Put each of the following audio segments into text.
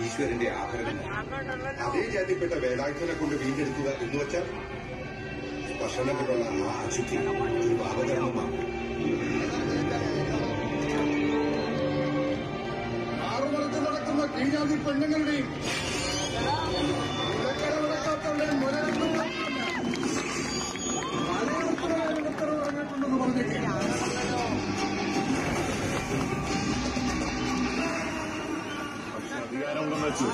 ഈശ്വരന്റെ ആഭരണം. അതേ ജാതിപ്പെട്ട വേലായുധനെ കൊണ്ട് വീണ്ടെടുക്കുക എന്ന് വെച്ചാൽ സ്പർശനത്തിലുള്ള ആ ഒരു അവതരണമാണ് ആറുമലത്ത് നടക്കുന്ന കീഴാതി പെണ്ണുങ്ങളുടെയും പക്ഷെ അധികാരമുണ്ടെന്ന് വെച്ചു.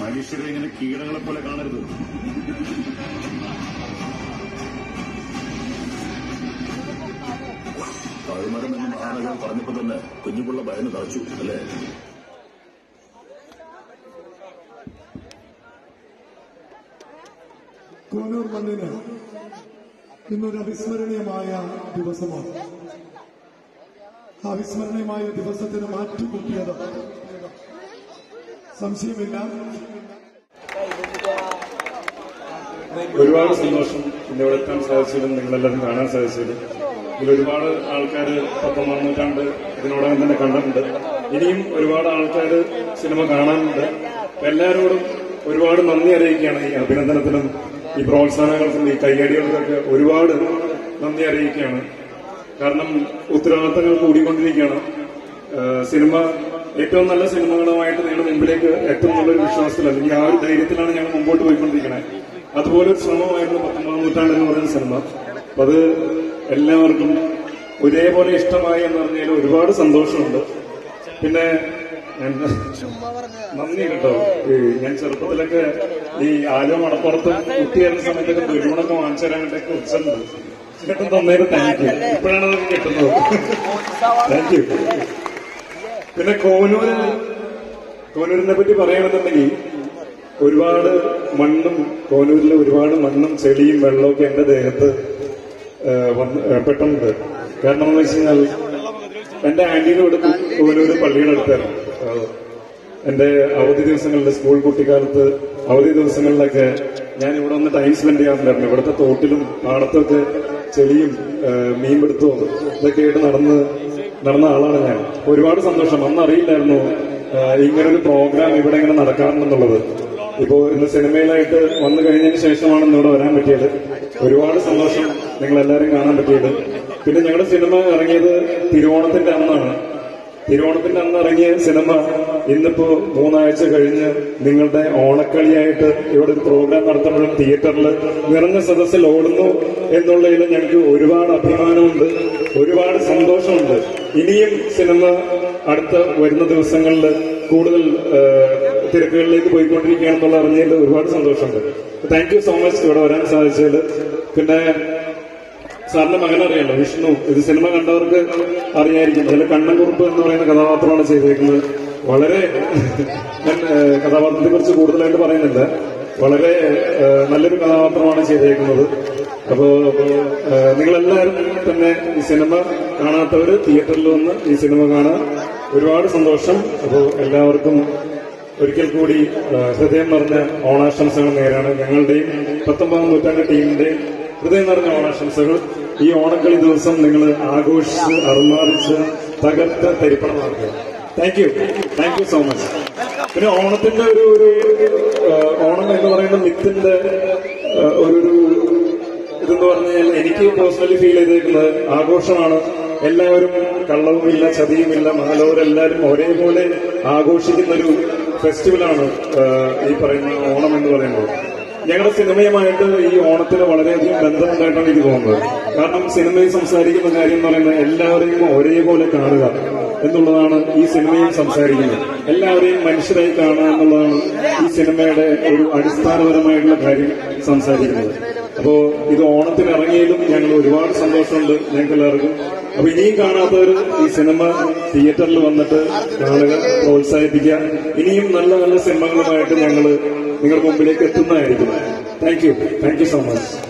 മനുഷ്യരെ ഇങ്ങനെ കീടങ്ങളെ പോലെ കാണരുത്. താഴ്മരം എന്ന് മഹാനഗരം പറഞ്ഞപ്പോ തന്നെ കുഞ്ഞുപിള്ള ഭയന്ന് തറച്ചു അല്ലേ? കോനൂർ മണ്ണിന് ഇന്നൊരു അവിസ്മരണീയമായ ദിവസമാണ്. അവിസ്മരണീയമായ ദിവസത്തിന് മാറ്റുകൂട്ടിയത് സംശയമില്ല. ഒരുപാട് സന്തോഷം ഇവിടെ എത്താൻ സാധിച്ചതും നിങ്ങളെല്ലാവരും കാണാൻ സാധിച്ചതും. ഇതിൽ ഒരുപാട് ആൾക്കാർ പത്തൊമ്പതാം നൂറ്റാണ്ട് ഇതിനോടകം തന്നെ കണ്ടിട്ടുണ്ട്. ഇനിയും ഒരുപാട് ആൾക്കാർ സിനിമ കാണാനുണ്ട്. എല്ലാവരോടും ഒരുപാട് നന്ദി അറിയിക്കുകയാണ് ഈ അഭിനന്ദനത്തിനും ഈ പ്രോത്സാഹനങ്ങൾക്കും ഈ കയ്യടികൾക്കൊക്കെ ഒരുപാട് നന്ദി അറിയിക്കുകയാണ്. കാരണം ഉത്തരവാദിത്തങ്ങൾ കൂടിക്കൊണ്ടിരിക്കുകയാണ്. സിനിമ ഏറ്റവും നല്ല സിനിമകളുമായിട്ട് നിങ്ങൾ മുമ്പിലേക്ക് എത്തും എന്നുള്ളൊരു വിശ്വാസത്തിൽ അല്ലെങ്കിൽ ആ ഒരു ധൈര്യത്തിലാണ് ഞങ്ങൾ മുമ്പോട്ട് പോയിക്കൊണ്ടിരിക്കുന്നത് അതുപോലെ ഒരു ശ്രമമായിരുന്നു പത്തൊമ്പതാം നൂറ്റാണ്ട് എന്ന് പറയുന്ന സിനിമ. അപ്പൊ അത് എല്ലാവർക്കും ഒരേപോലെ ഇഷ്ടമായി എന്ന് പറഞ്ഞാൽ ഒരുപാട് സന്തോഷമുണ്ട്. പിന്നെ നന്ദി കേട്ടോ. ഞാൻ ചെറുപ്പത്തിലൊക്കെ ഈ ആലോ മണപ്പുറത്ത് കുട്ടിയായിരുന്ന സമയത്തൊക്കെ ബലൂണൊക്കെ വാങ്ങിച്ചു തരാനായിട്ടൊക്കെ ഉത്സവമുണ്ട്. ചേട്ടൻ തന്നേരം താങ്ക് യു ഇപ്പോഴാണ് അതൊക്കെ കിട്ടുന്നത്. താങ്ക് യു പിന്നെ കോനൂര് കോനൂരിനെ പറ്റി പറയണമെന്നുണ്ടെങ്കിൽ ഒരുപാട് മണ്ണും കോനൂരിലെ ഒരുപാട് മണ്ണും ചെളിയും വെള്ളമൊക്കെ എന്റെ ദേഹത്ത് പെട്ടുണ്ട് കാരണം എന്ന് വെച്ച് കഴിഞ്ഞാൽ എന്റെ ആന്റീനും ഇവിടെ കോനൂര് പള്ളിയുടെ അടുത്തായിരുന്നു. എന്റെ അവധി ദിവസങ്ങളിലെ സ്കൂൾ കുട്ടിക്കാലത്ത് അവധി ദിവസങ്ങളിലൊക്കെ ഞാൻ ഇവിടെ ഒന്ന് ടൈം സ്പെൻഡ് ചെയ്യാറുണ്ടായിരുന്നു. ഇവിടുത്തെ തോട്ടിലും പാടത്തൊക്കെ ഒക്കെ ചെളിയും മീൻപിടുത്തവും ഇതൊക്കെ ആയിട്ട് നടന്ന് നടന്ന ആളാണ് ഞാൻ. ഒരുപാട് സന്തോഷം. അന്ന് അറിയില്ലായിരുന്നു ഇങ്ങനെ ഇങ്ങനൊരു പ്രോഗ്രാം ഇവിടെ ഇങ്ങനെ നടക്കാറുണ്ടെന്നുള്ളത് ഇപ്പോ ഇന്ന് സിനിമയിലായിട്ട് വന്നു കഴിഞ്ഞതിന് ശേഷമാണ് ഇന്നിവിടെ വരാൻ പറ്റിയത്. ഒരുപാട് സന്തോഷം നിങ്ങൾ എല്ലാവരും കാണാൻ പറ്റിയത്. പിന്നെ ഞങ്ങളുടെ സിനിമ ഇറങ്ങിയത് തിരുവോണത്തിന്റെ അന്നാണ്. തിരുവോണത്തിന്റെ അന്ന് ഇറങ്ങിയ സിനിമ ഇന്നിപ്പോ മൂന്നാഴ്ച കഴിഞ്ഞ് നിങ്ങളുടെ ഓണക്കളിയായിട്ട് ഇവിടെ ഒരു പ്രോഗ്രാം നടത്തുമ്പോഴും തിയേറ്ററിൽ നിറഞ്ഞ സദസ്സിൽ ഓടുന്നു എന്നുള്ളതിൽ ഞങ്ങൾക്ക് ഒരുപാട് അഭിമാനമുണ്ട് ഒരുപാട് സന്തോഷമുണ്ട്. ഇനിയും സിനിമ അടുത്ത വരുന്ന ദിവസങ്ങളിൽ കൂടുതൽ തിരക്കുകളിലേക്ക് പോയിക്കൊണ്ടിരിക്കുകയാണെന്നുള്ള അറിഞ്ഞതിൽ ഒരുപാട് സന്തോഷമുണ്ട്. താങ്ക് യു സോ മച്ച് ഇവിടെ വരാൻ സാധിച്ചതിൽ. പിന്നെ സാറിന്റെ മകൻ അറിയാലോ? വിഷ്ണു. ഇത് സിനിമ കണ്ടവർക്ക് അറിയായിരിക്കും. അതിൽ കണ്ണൻകുറുപ്പ് എന്ന് പറയുന്ന കഥാപാത്രമാണ് ചെയ്തേക്കുന്നത്. വളരെ ഞാൻ കഥാപാത്രത്തെ കുറിച്ച് കൂടുതലായിട്ട് പറയുന്നില്ല. വളരെ നല്ലൊരു കഥാപാത്രമാണ് ചെയ്തേക്കുന്നത്. അപ്പോ നിങ്ങളെല്ലാവരും തന്നെ ഈ സിനിമ കാണാത്തവര് തിയേറ്ററിൽ വന്ന് ഈ സിനിമ കാണാൻ ഒരുപാട് സന്തോഷം. അപ്പോൾ എല്ലാവർക്കും ഒരിക്കൽ കൂടി ഹൃദയം നിറഞ്ഞ ഓണാശംസകൾ നേരാണ് ഞങ്ങളുടെയും പത്തൊമ്പതാം നൂറ്റാണ്ട് ടീമിന്റെയും ഹൃദയം നിറഞ്ഞ ഓണാശംസകൾ. ഈ ഓണക്കളി ദിവസം നിങ്ങൾ ആഘോഷിച്ച് അറുമാറിച്ച് തകർത്ത് തരിപ്പണമാക്കുക. Thank you thank you so much പിന്നെ ഓണത്തിന്റെ ഒരു ഒരു ഓണം എന്ന് പറയുന്ന മിത്തിന്റെ ഒരു ഇതെന്ന് പറഞ്ഞാൽ എനിക്ക് പേഴ്സണലി ഫീൽ ചെയ്തേക്കുന്നത് ആഘോഷമാണ്. എല്ലാവരും കള്ളവുമില്ല ചതിയുമില്ല മാലോരെല്ലാവരും ഒരേപോലെ ആഘോഷിക്കുന്ന ഒരു ഫെസ്റ്റിവലാണ് ഈ പറയുന്ന ഓണം എന്ന് പറയുന്നത്. ഞങ്ങളുടെ സിനിമയുമായിട്ട് ഈ ഓണത്തിന് വളരെയധികം ബന്ധമുണ്ടായിട്ടാണ് എനിക്ക് തോന്നുന്നത്. കാരണം സിനിമയിൽ സംസാരിക്കുന്ന കാര്യം എന്ന് പറയുന്നത് എല്ലാവരെയും ഒരേപോലെ കാണുക എന്നുള്ളതാണ് ഈ സിനിമയിൽ സംസാരിക്കുന്നത്. എല്ലാവരെയും മനുഷ്യരായി കാണുക എന്നുള്ളതാണ് ഈ സിനിമയുടെ ഒരു അടിസ്ഥാനപരമായിട്ടുള്ള കാര്യം സംസാരിക്കുന്നത്. അപ്പോ ഇത് ഓണത്തിന് ഇറങ്ങിയതിലും ഞങ്ങൾ ഒരുപാട് സന്തോഷമുണ്ട്. ഞങ്ങൾക്ക് എല്ലാവർക്കും അപ്പൊ ഇനിയും കാണാത്തവർ ഈ സിനിമ തിയേറ്ററിൽ വന്നിട്ട് കാണുക പ്രോത്സാഹിപ്പിക്കുക. ഇനിയും നല്ല നല്ല സിനിമകളുമായിട്ട് ഞങ്ങൾ നിങ്ങളുടെ മുമ്പിലേക്ക് എത്തുന്നതായിരിക്കും. Thank you thank you so much